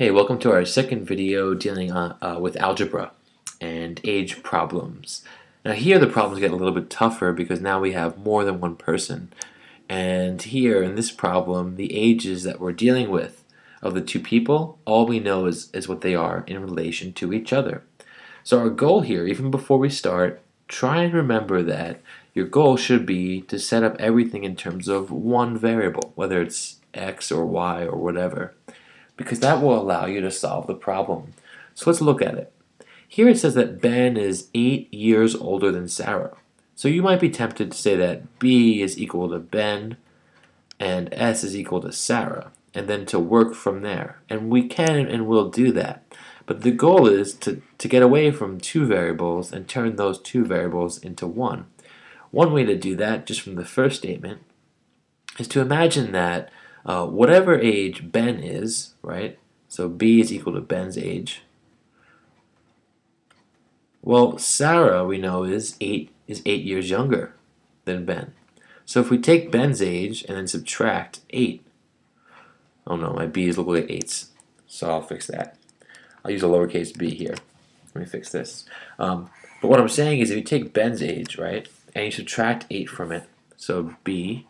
Okay, welcome to our second video dealing uh, uh, with algebra and age problems. Now here the problems get a little bit tougher because now we have more than one person. And here in this problem, the ages that we're dealing with of the two people, all we know is, is what they are in relation to each other. So our goal here, even before we start, try and remember that your goal should be to set up everything in terms of one variable, whether it's x or y or whatever because that will allow you to solve the problem. So let's look at it. Here it says that Ben is 8 years older than Sarah. So you might be tempted to say that B is equal to Ben and S is equal to Sarah and then to work from there. And we can and will do that. But the goal is to, to get away from two variables and turn those two variables into one. One way to do that, just from the first statement, is to imagine that uh, whatever age Ben is, right? So B is equal to Ben's age. Well, Sarah, we know, is eight is eight years younger than Ben. So if we take Ben's age and then subtract eight, oh no, my B's look like eights, so I'll fix that. I'll use a lowercase b here. Let me fix this. Um, but what I'm saying is if you take Ben's age, right, and you subtract 8 from it, so b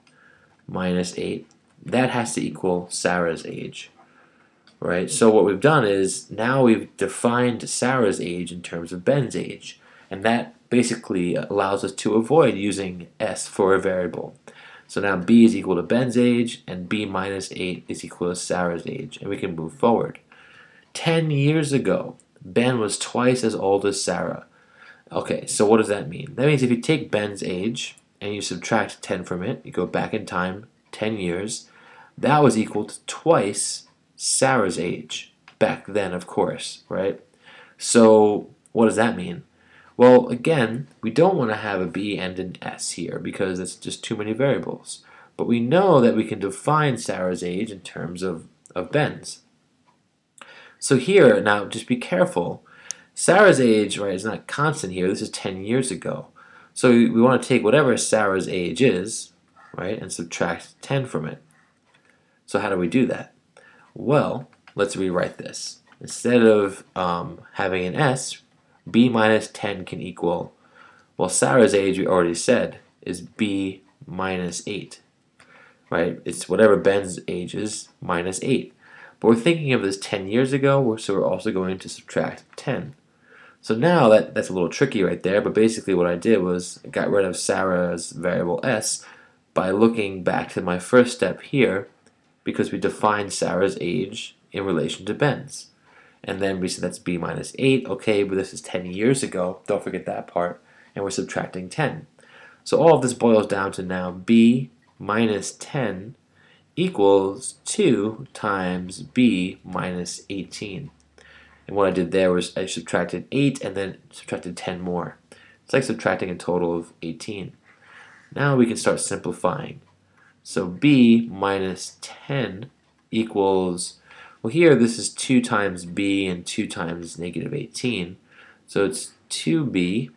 minus 8, that has to equal Sarah's age. Right? So what we've done is now we've defined Sarah's age in terms of Ben's age. And that basically allows us to avoid using s for a variable. So now b is equal to Ben's age and b minus 8 is equal to Sarah's age. And we can move forward. 10 years ago, Ben was twice as old as Sarah. Okay, so what does that mean? That means if you take Ben's age and you subtract 10 from it, you go back in time 10 years, that was equal to twice Sarah's age. Back then, of course, right? So what does that mean? Well, again, we don't want to have a B and an S here because it's just too many variables. But we know that we can define Sarah's age in terms of, of Ben's. So here, now just be careful. Sarah's age, right, is not constant here. This is 10 years ago. So we want to take whatever Sarah's age is, right, and subtract 10 from it. So how do we do that? Well, let's rewrite this. Instead of um, having an s, b minus 10 can equal, well, Sarah's age, we already said, is b minus 8. Right? It's whatever Ben's age is, minus 8. But we're thinking of this 10 years ago, so we're also going to subtract 10. So now that, that's a little tricky right there, but basically what I did was got rid of Sarah's variable s by looking back to my first step here because we defined Sarah's age in relation to Ben's. And then we said that's b minus 8. Okay, but this is 10 years ago. Don't forget that part. And we're subtracting 10. So all of this boils down to now b minus 10 equals 2 times b minus 18. And what I did there was I subtracted 8 and then subtracted 10 more. It's like subtracting a total of 18. Now we can start simplifying. So b minus 10 equals, well here this is 2 times b and 2 times negative 18. So it's 2b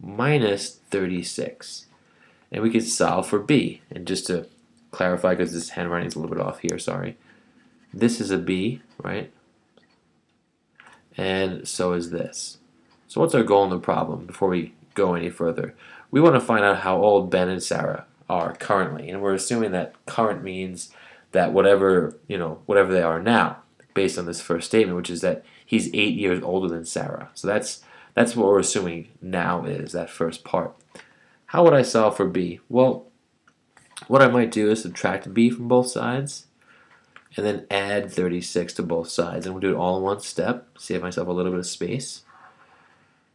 minus 36. And we could solve for b. And just to clarify, because this handwriting is a little bit off here, sorry. This is a b, right? And so is this. So what's our goal in the problem before we go any further? We want to find out how old Ben and Sarah are currently, and we're assuming that current means that whatever you know whatever they are now, based on this first statement, which is that he's eight years older than Sarah. So that's that's what we're assuming now is that first part. How would I solve for b? Well, what I might do is subtract b from both sides, and then add 36 to both sides, and we'll do it all in one step. Save myself a little bit of space.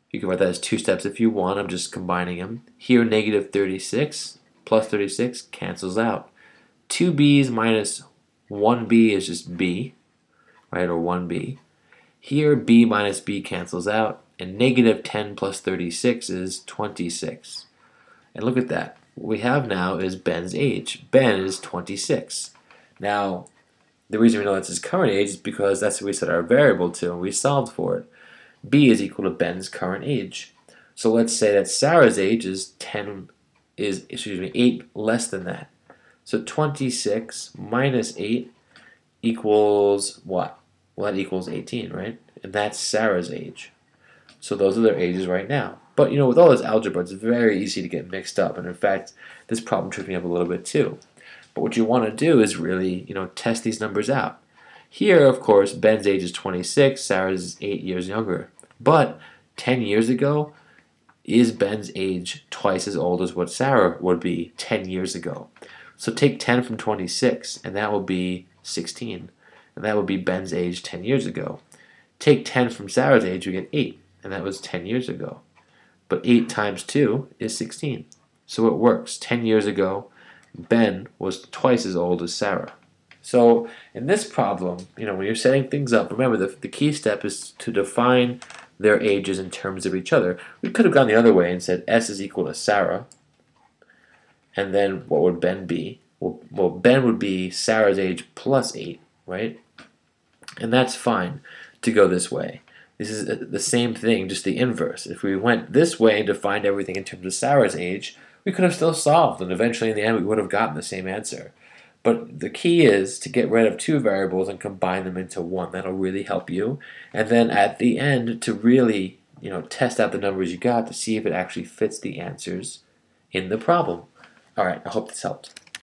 You can write that as two steps if you want. I'm just combining them. Here, negative 36 plus 36 cancels out. 2b's minus 1b is just b, right, or 1b. Here, b minus b cancels out, and negative 10 plus 36 is 26. And look at that. What we have now is Ben's age. Ben is 26. Now, the reason we know that's his current age is because that's what we set our variable to, and we solved for it. b is equal to Ben's current age. So let's say that Sarah's age is 10 is, excuse me, 8 less than that. So 26 minus 8 equals what? Well, that equals 18, right? And that's Sarah's age. So those are their ages right now. But you know, with all this algebra, it's very easy to get mixed up. And in fact, this problem tripped me up a little bit too. But what you want to do is really, you know, test these numbers out. Here, of course, Ben's age is 26, Sarah's 8 years younger. But 10 years ago, is Ben's age twice as old as what Sarah would be 10 years ago? So take 10 from 26, and that will be 16. And that would be Ben's age 10 years ago. Take 10 from Sarah's age, we get 8, and that was 10 years ago. But 8 times 2 is 16. So it works. 10 years ago, Ben was twice as old as Sarah. So in this problem, you know, when you're setting things up, remember the, the key step is to define their ages in terms of each other. We could have gone the other way and said S is equal to Sarah. And then what would Ben be? Well, well, Ben would be Sarah's age plus 8, right? And that's fine to go this way. This is uh, the same thing, just the inverse. If we went this way and defined everything in terms of Sarah's age, we could have still solved, and eventually in the end we would have gotten the same answer. But the key is to get rid of two variables and combine them into one. That'll really help you. And then at the end to really, you know, test out the numbers you got to see if it actually fits the answers in the problem. All right, I hope this helped.